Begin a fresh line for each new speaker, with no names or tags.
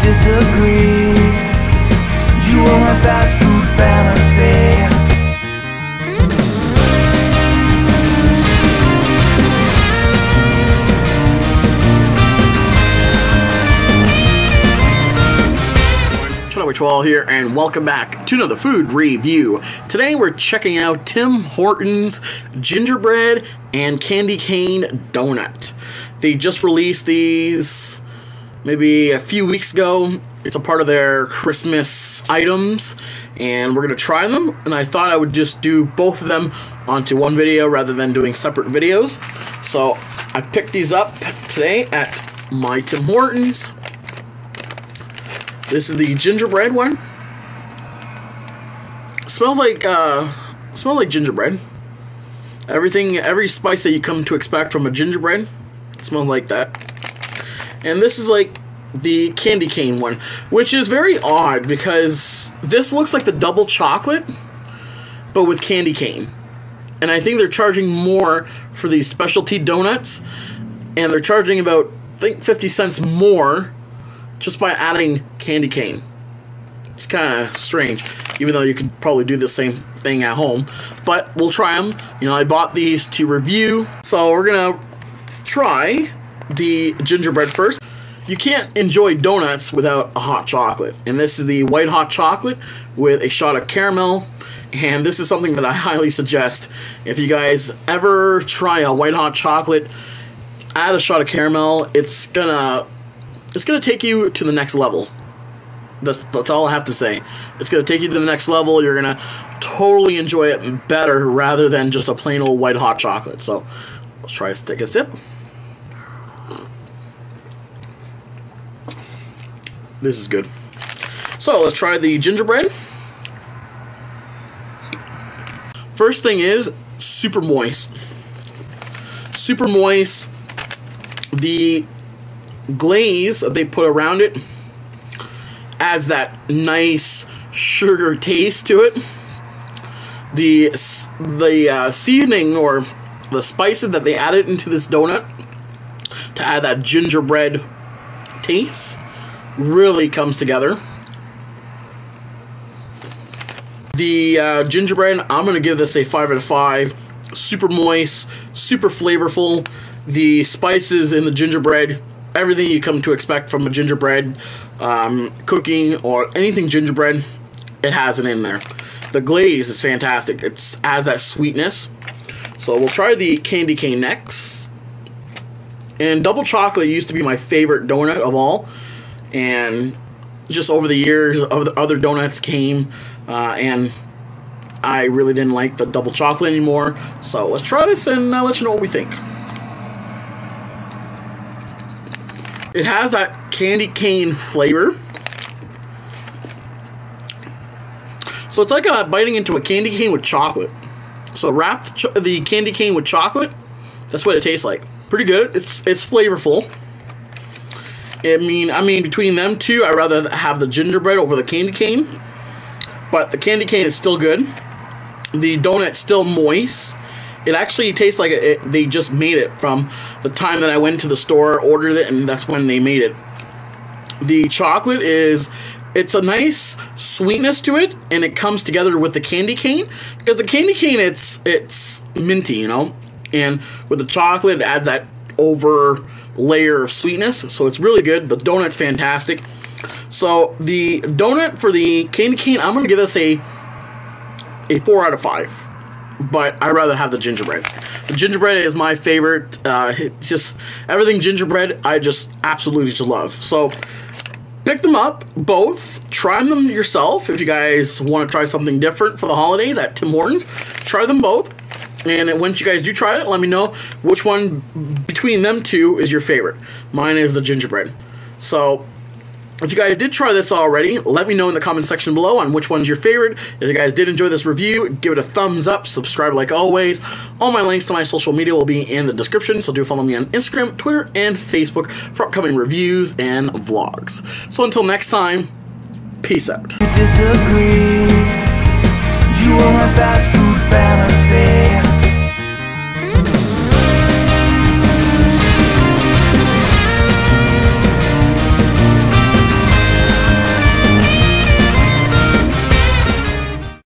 disagree. You are my fast food fantasy.
Here, and welcome back to another food review. Today we're checking out Tim Hortons gingerbread and candy cane donut. They just released these maybe a few weeks ago. It's a part of their Christmas items, and we're gonna try them. And I thought I would just do both of them onto one video rather than doing separate videos. So I picked these up today at my Tim Hortons. This is the gingerbread one. Smells like uh smells like gingerbread. Everything every spice that you come to expect from a gingerbread smells like that. And this is like the candy cane one, which is very odd because this looks like the double chocolate but with candy cane. And I think they're charging more for these specialty donuts and they're charging about I think 50 cents more just by adding candy cane. It's kind of strange, even though you could probably do the same thing at home. But we'll try them. You know, I bought these to review, so we're gonna try the gingerbread first. You can't enjoy donuts without a hot chocolate, and this is the white hot chocolate with a shot of caramel. And this is something that I highly suggest. If you guys ever try a white hot chocolate, add a shot of caramel. It's gonna it's to take you to the next level. That's, that's all I have to say. It's to take you to the next level. You're to totally enjoy it better rather than just a plain old white hot chocolate. So let's try to take a sip. This is good. So let's try the gingerbread. First thing is super moist. Super moist. The glaze that they put around it adds that nice sugar taste to it. The the uh, seasoning or the spices that they added into this donut to add that gingerbread taste really comes together. The uh, gingerbread, I'm going to give this a 5 out of 5. Super moist, super flavorful. The spices in the gingerbread everything you come to expect from a gingerbread um, cooking or anything gingerbread, it has it in there. The glaze is fantastic. It adds that sweetness. So we'll try the candy cane next. And double chocolate used to be my favorite donut of all. And just over the years, other donuts came, uh, and I really didn't like the double chocolate anymore. So let's try this and uh, let you know what we think. It has that candy cane flavor. So it's like a biting into a candy cane with chocolate. So wrap the candy cane with chocolate. That's what it tastes like. Pretty good. It's it's flavorful. I mean, I mean, between them two, I'd rather have the gingerbread over the candy cane. But the candy cane is still good. The donut's still moist. It actually tastes like it, they just made it from the time that I went to the store, ordered it, and that's when they made it. The chocolate is it's a nice sweetness to it, and it comes together with the candy cane because the candy cane it's it's minty, you know, and with the chocolate it adds that over layer of sweetness, so it's really good. The donut's fantastic. So the donut for the candy cane, I'm gonna give this a a four out of five but I'd rather have the gingerbread. The gingerbread is my favorite. Uh, just everything gingerbread, I just absolutely just love. So pick them up both. Try them yourself if you guys want to try something different for the holidays at Tim Hortons. Try them both. And once you guys do try it, let me know which one between them two is your favorite. Mine is the gingerbread. So if you guys did try this already, let me know in the comment section below on which one's your favorite. If you guys did enjoy this review, give it a thumbs up, subscribe like always. All my links to my social media will be in the description, so do follow me on Instagram, Twitter, and Facebook for upcoming reviews and vlogs. So until next time, peace out.
You